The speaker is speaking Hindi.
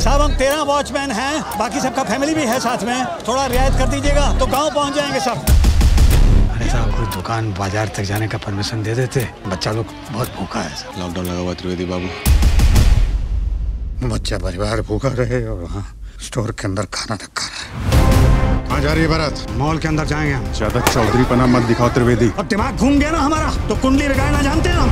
साहब हम तेरह वॉचमैन हैं बाकी सबका फैमिली भी है साथ में। थोड़ा रियायत कर दीजिएगा तो गाँव पहुँच जाएँगे सब। अरे साहब कोई दुकान बाज़ार तक जाने का परमिशन दे देते। बच्चा लोग बहुत भूखा है लॉकडाउन लगा हुआ त्रिवेदी बाबू। बच्चा परिवार भूखा रहे और वहाँ स्टोर के अंदर खाना रखा रहे कहाँ जा रही है बारात? मॉल के अंदर जाएँगे हम। ज़्यादा चौधरी पना मत दिखाओ त्रिवेदी। अब दिमाग घूम गया ना हमारा तो कुंडली लगाना जानते हैं हम।